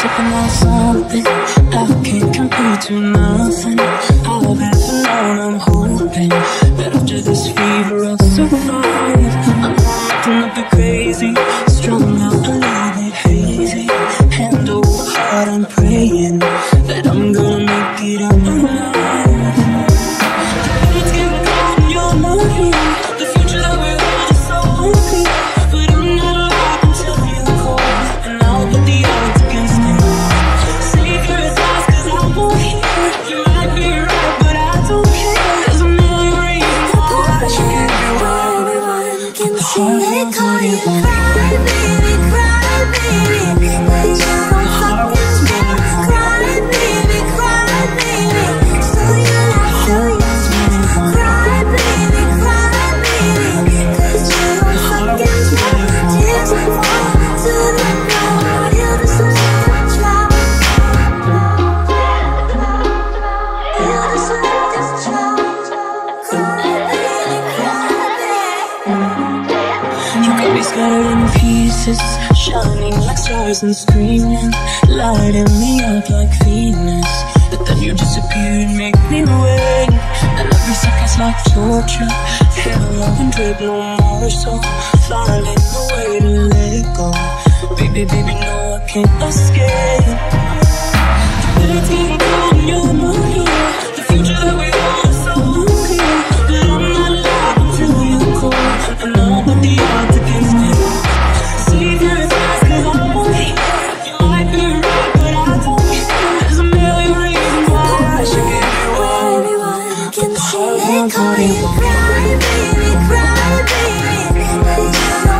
sipping on something I can't compare to nothing. I'll be alone, I'm hoping That after this fever I'll survive. I'm acting up a bit crazy Strung out a little bit hazy. Handle hard, I'm They call you crazy scattered in pieces Shining like stars and screaming Lighting me up like Venus. But then you disappear and make me wait. And every second's like torture Hell, I and drip no more So finding a way to let go. Baby, baby, no, I can't escape. The world's baby, cry, baby, cry, baby.